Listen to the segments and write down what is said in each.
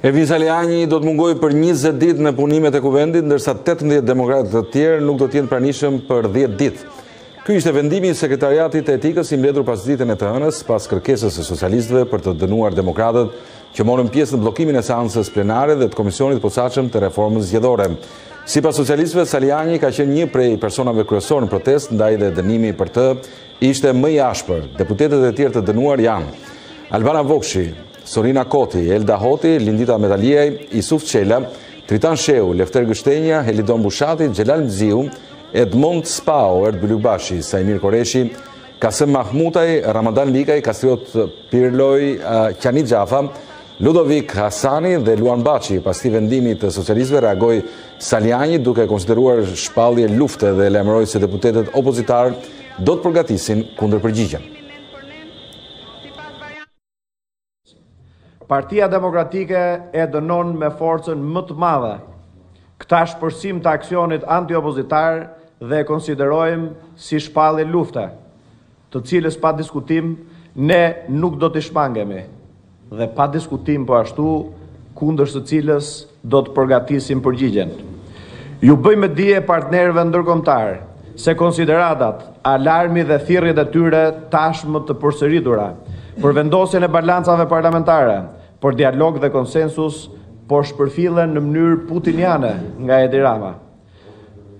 Ervin Salianji do të mungojë për njëzet ditë në punimet e Kuvendit, ndërsa tetëmbëdhjetë demokratë të tjerë nuk do të jenë të pranishëm për dhjetë ditë. Ky ishte vendimi i Sekretariatit të Etikës i mbledhur pasditen e të hënës pas kërkesës së socialistëve për të dënuar demokratët që morën pjesë në bllokimin e seancës plenare dhe të Komisionit të Posaçëm të Reformës Zgjedhore. Sipas socialistëve, Salianji ka qenë një prej personave kryesor në protestë, ndaj dhe dënimi për të ishte më i ashpër. Deputetët e tjerë të dënuar janë Albana Vokshi, Sorina Koti, Elda Hoti, Lindita Metaliaj, Isuf Çelaj, Tritan Shehu, Lefter Gështenja, Helidon Bushati, Xhelal Mziu, Edmond Spaho, Oerd Bylykbashi, Saimir Korreshi, Kasem Mahmutaj, Ramadan Likaj, Kastriot Piroli, Qani Xhafa, Ludovik Hasani dhe Luan Baçi, pas këtij vendimi të socialistëve reagoi Salianji duke e konsideruar shpallje lufte dhe lajmëroi se deputetët opozitarë do të përgatisin kundërpërgjigjen. Partia Demokratike e dënon me forcën më të madhe këtë ashpërsim të aksionit antiopozitar dhe e konsiderojmë si shpallje lufte, të cilës pa diskutim ne nuk do t'i shmangemi dhe pa diskutim po ashtu kundër së cilës Do të përgatisim përgjigjen. Ju bëj me dije partnerëve ndërkombëtarë se konsideratat, alarmi dhe thirrjet e tyre tashmë të përsëritura për vendosjen e balancave parlamentare për dialog dhe konsensus po shpërfillen në mënyrë putiniane nga Edi Rama.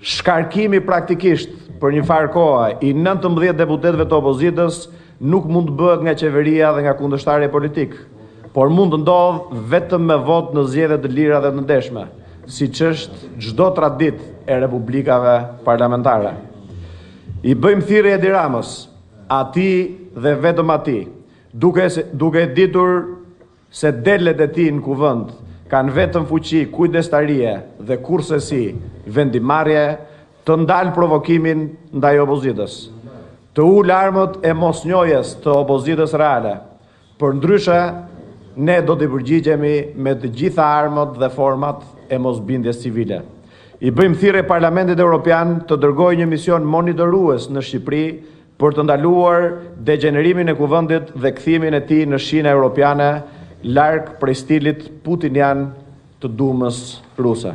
Shkarkimi praktikisht për një farë kohe i nëntëmbëdhjetë deputetëve të opozitës nuk mund të bëhet nga qeveria dhe nga kundërshtari politik, por mund të ndodhë vetëm me votë në zgjedhje të lira dhe të ndershme, siç është çdo traditë e republikave parlamentare. I bëjmë thirrje Edi Ramës, atij dhe vetëm atij, duke e ditur Se delet e tij në Kuvend kanë vetëm fuqi kujdestarie dhe kurrsesi vendimmarrje, të ndalë provokimin ndaj opozitës, të ulë armët e mosnjohjes të opozitës reale. Përndryshe, ne do t'i përgjigjemi me të gjitha armët dhe format e mosbindjes civile. I bëjmë thirrje Parlamentit Europian të dërgojë një mision monitorues në Shqipëri për të ndaluar degjenerimin e Kuvendit dhe kthimin e tij në shina europiane larg prej stilit putinian të Dumës ruse.